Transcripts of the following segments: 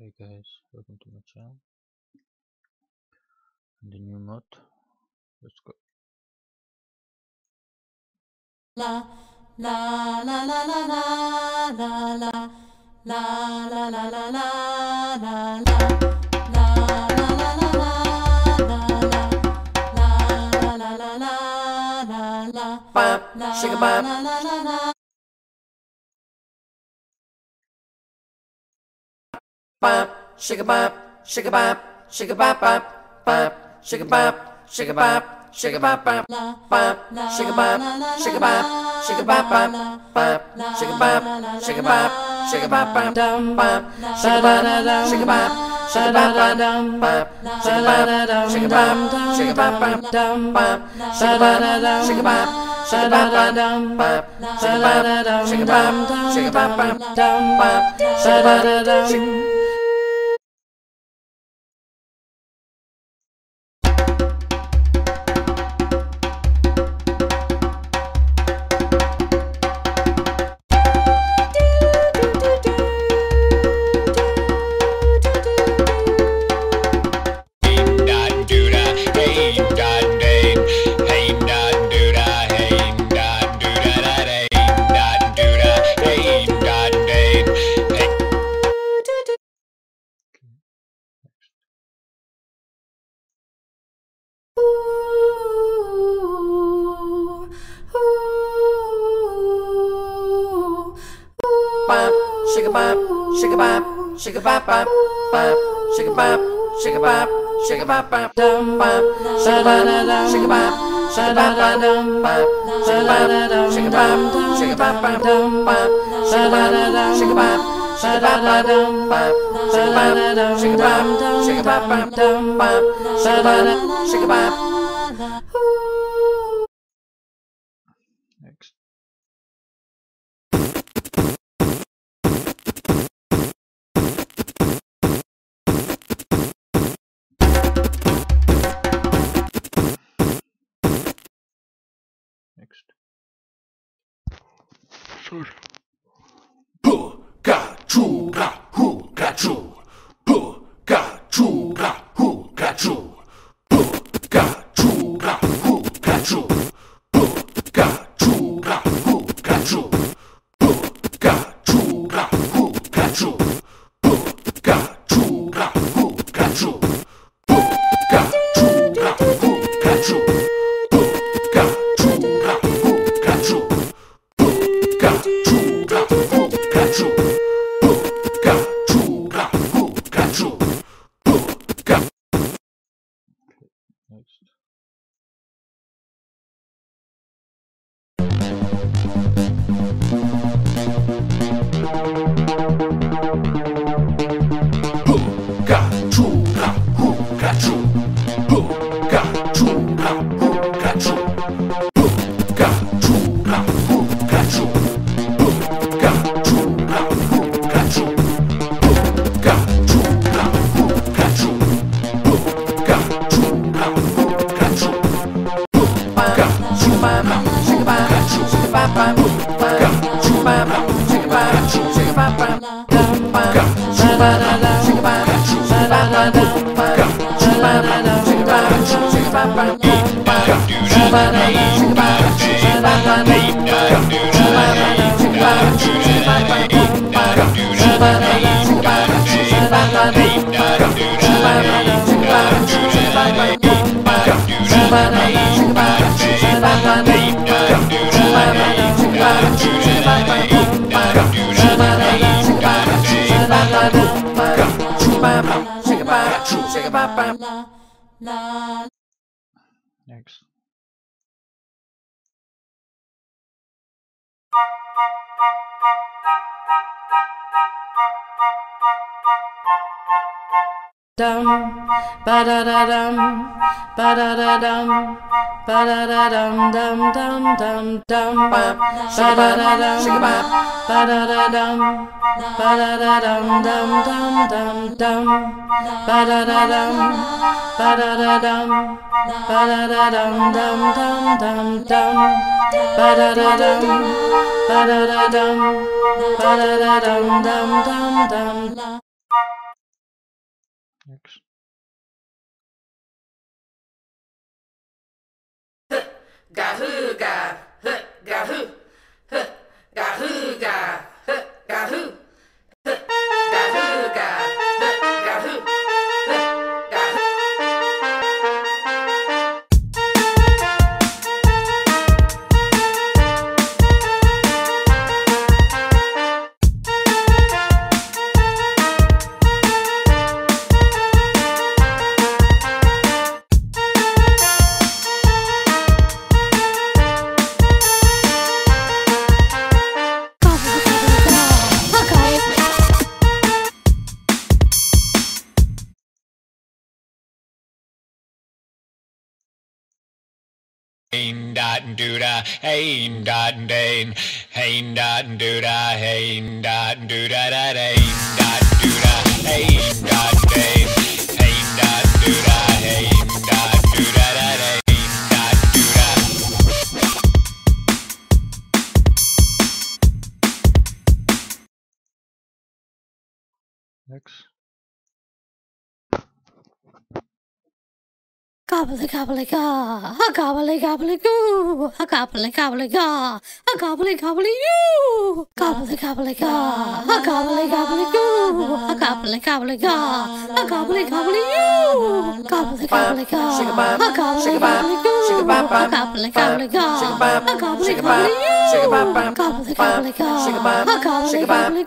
Hey guys, welcome to my channel. And the new mod. Let's go. La la la la la la la la la la la la la la la shake a bop. Bop, shake a bop, shake a bop, shake a bop, bop, bop, shake a bop, shake a bop, shake a bop, bop, bop, shake a bop, shake a bop, shake a bop, bop, bop, shake a bop, shake a bop, shake a bop, bop, bop, shake a bop, shake a bop, shake a bop, bop, bop, shake a bop, shake a bop, shake a bop, bop, bop, shake a bop, shake a bop. Shake a bop, bop, shake a bop, shake a bop, shake a bop, bop, bop, shake a bop, shake. Shake a bop, shake a bop, shake a bop, bop, bop, shake a bop, shake a bop, shake a bop, bop, bop, shake a bop, shake a bop, shake a bop, bop, bop, shake a bop, shake a bop, shake a bop, bop, bop, shake a bop, shake a bop. Shake a bop, bop, bop, shake a bop, shake a bop, shake a bop, bop, bop, shake a bop, shake a bop. Хорошо же. Bye. la, la, Next dum ba da da dum ba da da dum ba da da dum dum dum dum dum ba da da dum ba da da dum ba da da dum dum dum dum dum ba da da dum ba da da dum ba da da dum dum dum dum dum ba da da dum ba da da dum ba da da dum dum dum dum Gahooga, huh, gahoo, huh, gahooga, And doo da, hein dot and dane, dot and doo da, dot and doo da da dane dot doo da, hein Gobbly gobbly ga, a gobbly gobbly goo, a gobbly gobbly ga, a gobbly gobbly yoo, gobbly gobbly ga, a gobbly gobbly goo, a gobbly gobbly ga, a gobbly gobbly yoo, gobbly gobbly ga, a gobbly gobbly goo, a gobbly gobbly ga, a gobbly gobbly yoo, gobbly gobbly ga, a gobbly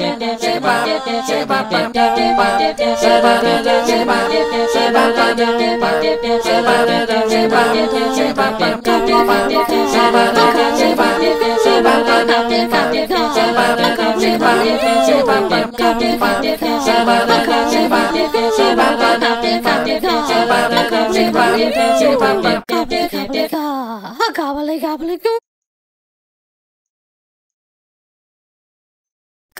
Gobbly gobbly gobbly goo.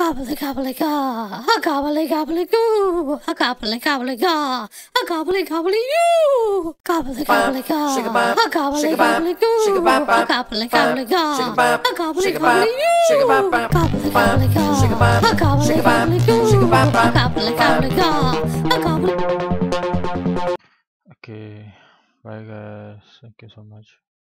Gobbly gobbly ga, a gobbly gobbly goo, a gobbly gobbly ga, a gobbly gobbly yoo, gobbly gobbly ga, a bop, a gobbly shake a bop, gobbly goo, a bop, a gobbly-gobbly-ga, a bop, a gobbly shake a bop, gobbly yoo, shake a bop, bop, gobbly bop, gobbly ga, a bop, a gobbly shake a bop, gobbly shake a goo, bop, a bop, gobbly gobbly ga, a gobbly Okay. Bye guys. Thank you so much.